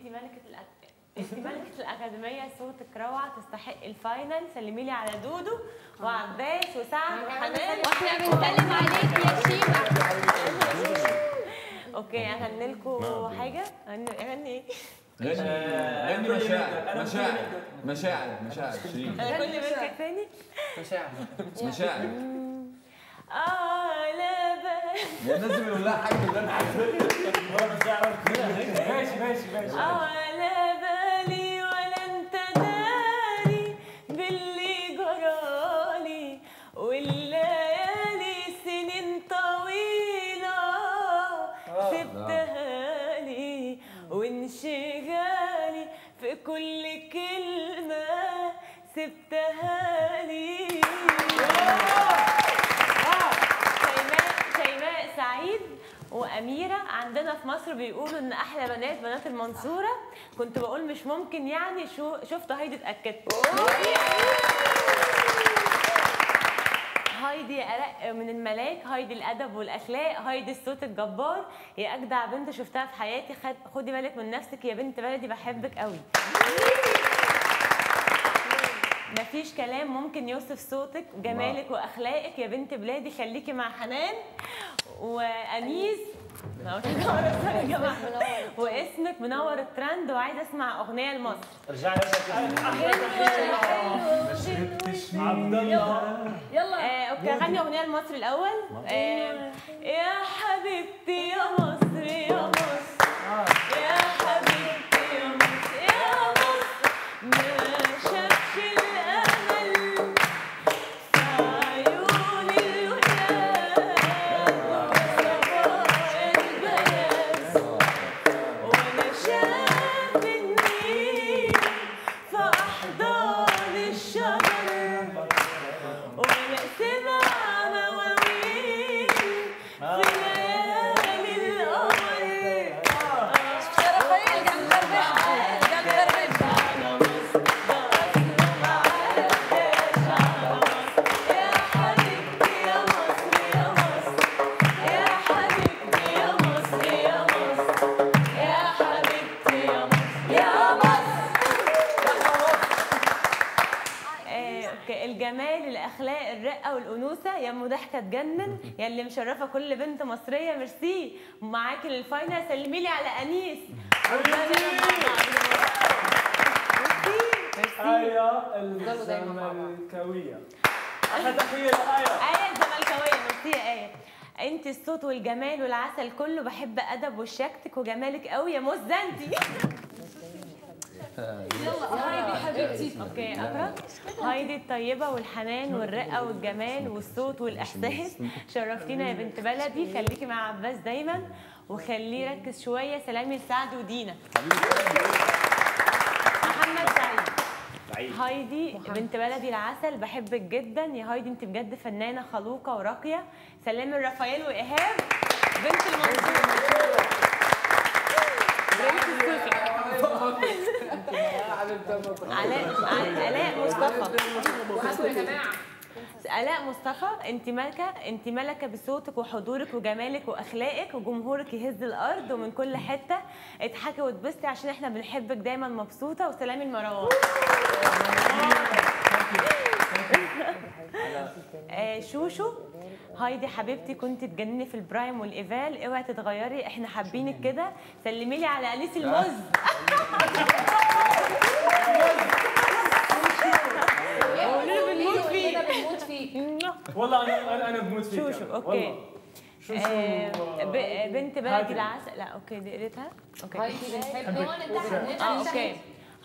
انت ملكة الأك... انت ملكة الأكاديمية صوتك روعه تستحق ال final سلمي لي على دودو وعباس وسعد وحنان وإحنا بنسلم عليك يا شيماء. okay اغني لكم حاجة؟ اغني إيه غني مشاعر مشاعر مشاعر مشاعر. شيرين أنا كلي ملكك تاني؟ مشاعر. مشاعر. آه لا. يا اللي بيقول لها حاجة اللي أنا عارفها ماشي ماشي ماشي. على بالي ولا انت داري باللي جرالي والليالي سنين طويلة. سبتها لي وانشغالي في كل كلمة. سبتها لي شيماء شيماء سعيد وأميرة عندنا في مصر بيقولوا إن أحلى بنات بنات المنصورة. كنت بقول مش ممكن يعني شو شفت هايدي اتأكدت هايدي أرق من الملاك هايدي الأدب والأخلاق هايدي الصوت الجبار. يا أجدع بنت شفتها في حياتي خد خدي بالك من نفسك يا بنت بلدي بحبك قوي مفيش كلام ممكن يوصف صوتك جمالك وأخلاقك يا بنت بلادي خليكي مع حنان وأنيس. يا جماعة واسمك منور الترند وعايزه اسمع أغنية لمصر. رجعنا عبد الله يلا. آه، أوكي غني أغنية لمصر الأول. آه، يا حبيبتي يا مصر يا الجمال الأخلاق الرقة والأنوثة. يا ام ضحكة تجنن. يا اللي مشرفة كل بنت مصرية. ميرسي. معاكي لل final. سلمي لي على أنيس. merci. merci. آية الزملكاوية. أحلى تحية لآية آية. الزملكاوية. ميرسي يا آية. أنت الصوت والجمال والعسل كله. بحب أدبك وشياكتك وجمالك قوي يا موزة انتي يلا هايدي حبيبتي. أوكي أقرأ. هايدي الطيبة والحنان والرقة والجمال والصوت والإحساس. شرفتينا يا بنت بلدي. خليكي مع عباس دايما. وخليه يركز شوية. سلامي لسعد ودينا. محمد سعيد. هايدي بنت بلدي العسل. بحبك جدا. يا هايدي انت بجد فنانة خلوقة وراقية. سلام لرافائيل وإيهاب. بنت السوسي علاء علاء مصطفى آلاء مصطفى أنت ملكه أنت ملكه بصوتك وحضورك وجمالك وأخلاقك وجمهورك يهز الأرض ومن كل حتة. اضحكي واتبسطي عشان إحنا بنحبك دايما مبسوطة وسلامي لمروان آه، شوشو. هايدي حبيبتي كنت تجنني في ال prime وال eval. اوعي تتغيري إحنا حابينك كده. سلمي لي على بنموت بنموت فيه والله أنا أنا أنا بموت فيك. شوشو. okay. آه، بنت بلدي. العسل. لا okay دي قريتها؟ okay. هايدي بنحبك آه okay.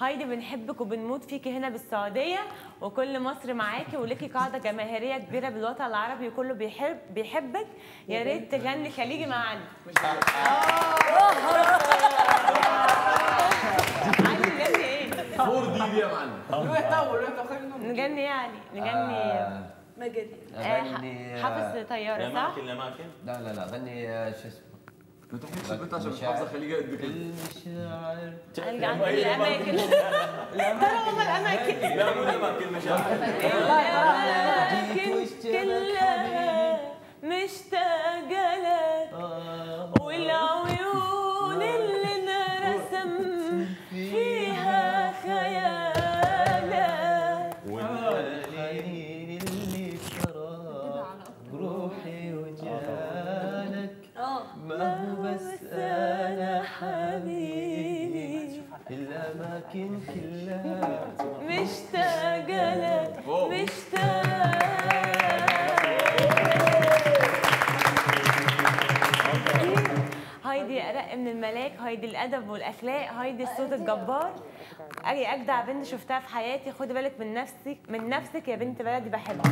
هايدي بنحبك وبنموت فيكي هنا بالسعودية. وكل مصر معاكي وليكي قاعدة جماهيرية كبيرة بالوطن العربي وكله بيحب بيحبك. يا ريت تغني خليجي معانا. علي نغني إيه؟ فور دي دي يا معلم. روح طول روح خلينا نغني. يعني نغني. مجد آه، اغني حافظ طيارة صح؟ الاماكن الاماكن لا لا لا غني آه، شو اسمه؟ ما تحكيش البنت عشان مش. حافظه خليجه قد كده المشاعر ارجع عن الاماكن ترى هم الاماكن لا مو الاماكن مشاعر الأماكن لكن كلها مشتاقة لك. مشتاقة. هايدي أرق من الملاك هايدي الأدب والأخلاق هايدي الصوت الجبار. أي أجدع بنت شفتها في حياتي خدي بالك من نفسك من نفسك يا بنت بلدي بحبك.